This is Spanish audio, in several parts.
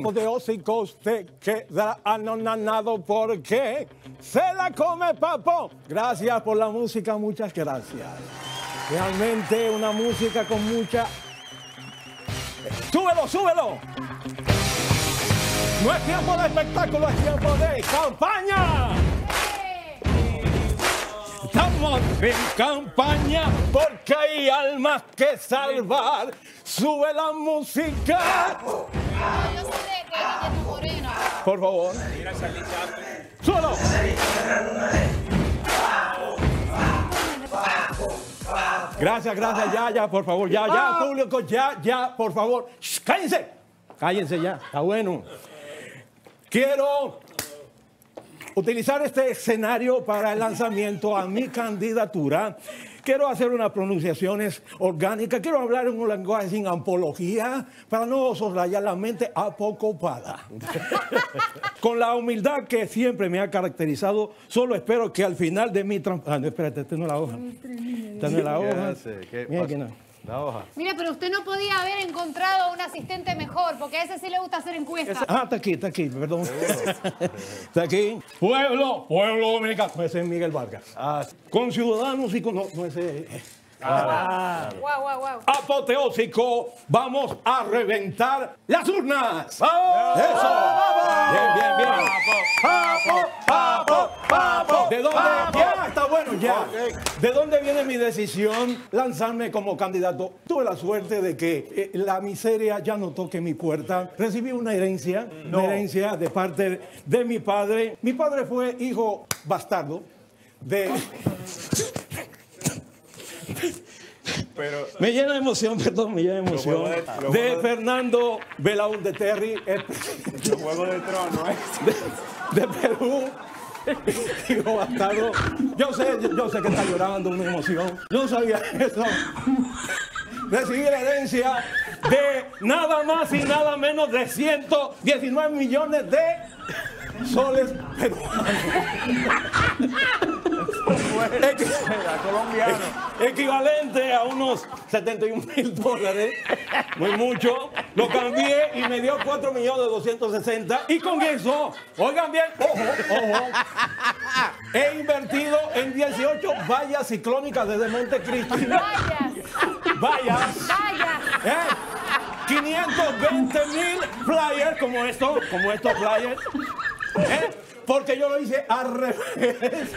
Apoteósico se queda anonanado porque se la come papo. Gracias por la música, muchas gracias. Realmente una música con mucha... ¡Súbelo, súbelo! No es tiempo de espectáculo, es tiempo de campaña. Estamos en campaña porque hay almas que salvar. Sube la música. Por favor. Súbelo. Gracias, gracias, ya, ya, por favor, ya, ya, público, ya, ya, por favor. Shh, cállense. Cállense ya, está bueno. Quiero utilizar este escenario para el lanzamiento a mi candidatura. Quiero hacer unas pronunciaciones orgánicas, quiero hablar en un lenguaje sin apología para no soslayar la mente apocopada. Con la humildad que siempre me ha caracterizado, solo espero que al final de mi... Ah, no, espérate, esta no es la hoja. Esta no es la ¿Qué hoja. que no. La hoja. Mira, pero usted no podía haber encontrado un asistente mejor, porque a ese sí le gusta hacer encuestas. Ah, está aquí, está aquí, perdón. Está aquí. Pueblo, pueblo dominicano. Ese es Miguel Vargas. Ah, Con ciudadanos y con... No, no ese... eh. Ah. Guau, guau, guau. Apoteósico, vamos a reventar las urnas. Eso. Bien, bien, bien. ¿De dónde viene mi decisión lanzarme como candidato? Tuve la suerte de que eh, la miseria ya no toque mi puerta. Recibí una herencia, una herencia de parte de mi padre. Mi padre fue hijo bastardo de... pero Me llena de emoción, perdón, me llena de emoción. de- De Fernando Belaúd de Terry, el los juegos de trono, ¿eh? de, de Perú. Hijo bastardo. Yo sé, yo, sé que está llorando una emoción. Yo sabía eso. Recibí la herencia de nada más y nada menos de 119 millones de soles peruanos. Era colombiano. equivalente a unos 71 mil dólares, muy mucho. Lo cambié y me dio 4 millones 260. Y con eso, oigan bien, ojo, ojo, he invertido en 18 vallas ciclónicas desde Montecristi. Vayas, Vallas, vayas. ¿eh? 520 mil flyers como esto, como estos flyers. ¿eh? Porque yo lo hice al revés.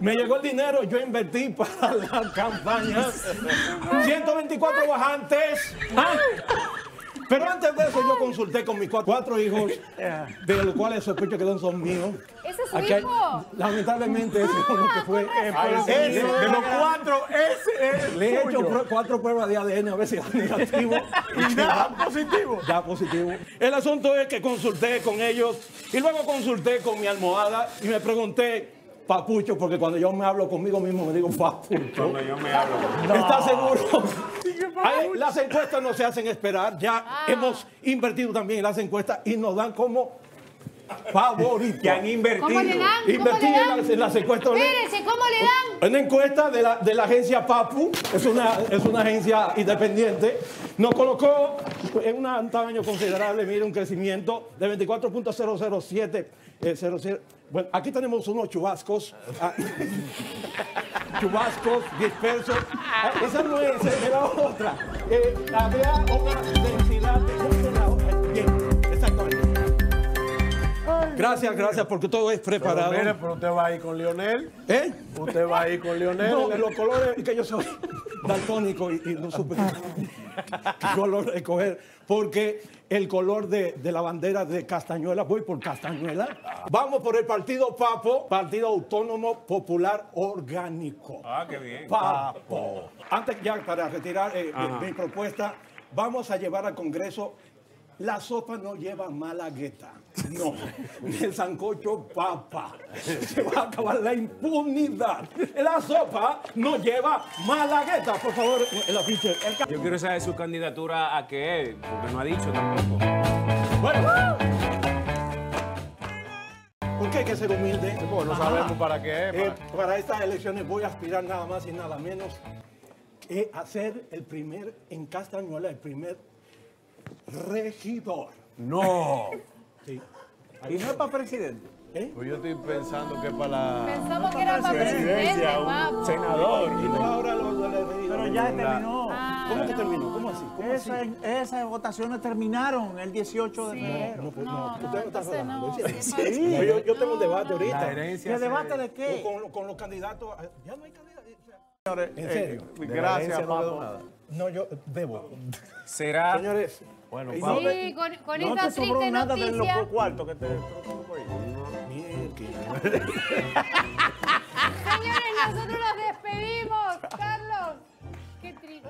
Me llegó el dinero, yo invertí para la campaña. 124 bajantes. ¿ah? Pero antes de eso yo consulté con mis cuatro, cuatro hijos, de los cuales sospecho que no son míos. ¿Ese es su Aquí hijo? lamentablemente ese es uno que fue. Ese, de los cuatro, ese es Le he hecho cuatro pruebas de ADN a ver si da negativo. Y da positivo. Ya positivo. El asunto es que consulté con ellos y luego consulté con mi almohada y me pregunté, papucho, porque cuando yo me hablo conmigo mismo me digo papucho. Cuando yo me hablo. ¿Estás seguro? Ay, las encuestas no se hacen esperar. Ya Ah. hemos invertido también en las encuestas y nos dan como favorito. Que han invertido. ¿Cómo le dan? ¿Cómo Invertí le en dan? las, en las encuestas. Espérese, ¿cómo le dan? Una encuesta de la, de la agencia PAPU, es una, es una agencia independiente, nos colocó en una- un tamaño considerable, mire, un crecimiento de 24.007. eh, 00. Bueno, aquí tenemos unos chubascos, ah, chubascos dispersos. Ah, esa no es, es la otra. Eh, había una densidad de la otra. Bien, exactamente. Gracias, gracias, porque todo es Pero preparado. mire, pero usted va a ir con Lionel. ¿Eh? Usted va a ir con Lionel. No, de los colores, que yo soy daltónico y, y no supe qué, color escoger, porque el color de, de la bandera de Castañuela, voy por Castañuela. Vamos por el partido PAPO, Partido Autónomo Popular Orgánico. Ah, qué bien. PAPO. Antes ya para retirar eh, mi, mi propuesta, vamos a llevar al Congreso. La sopa no lleva malagueta. No, el sancocho papa. Se va a acabar la impunidad. La sopa no lleva malagueta. Por favor, el afiche. El ca- Yo quiero saber su candidatura a qué es, porque no ha dicho tampoco. Bueno. Porque hay que ser humilde. Porque no sabemos para qué es. Eh, para- para estas elecciones voy a aspirar nada más y nada menos que a ser el primer en Castañuela, el primer regidor. No. Sí. Y no es para presidente. ¿Eh? Pues yo estoy pensando que para la. Pensamos que era para presidente. Senador. Y no ahora lo lo- lo- lo- Pero ya terminó. Ah, ¿Cómo que no. terminó? ¿Cómo así? ¿Cómo así? Esas, votaciones terminaron el 18 de Sí. febrero. No, pues, No, no, no, usted no está no, ¿sí? yo, yo tengo un debate no. ahorita. La herencia. ¿Qué se- debate de qué? Con, con los candidatos. Ya no hay candidatos. Señores, ¿En eh, serio? eh, gracias, no quedó Papo. nada. No, yo debo. Será. Señores, Bueno, Papo. no- Sí, con, con No esta te sobró triste nada de los cuartos que te ahí. Mierda. Señores, nosotros los despedimos. Carlos, qué triste.